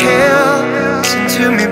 listen to me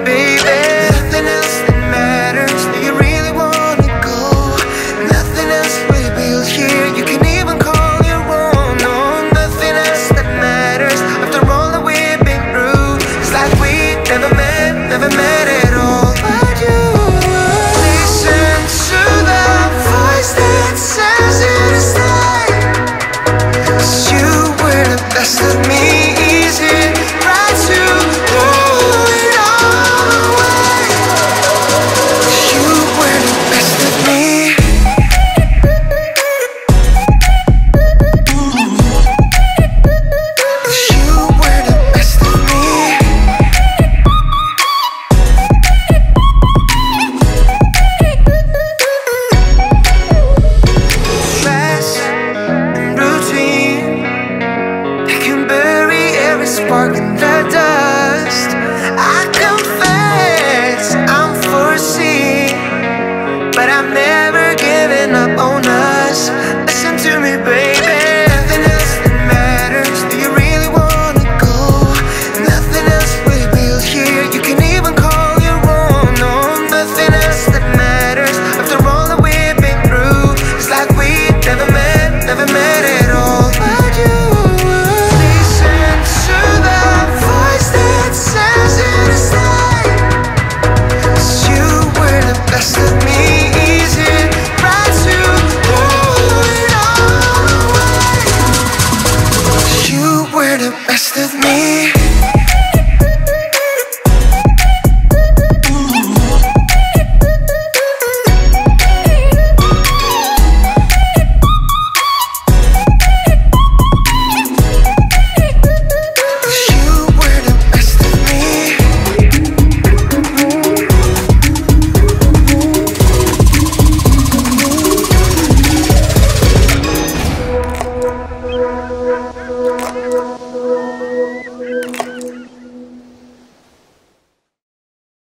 spark and Rest with me.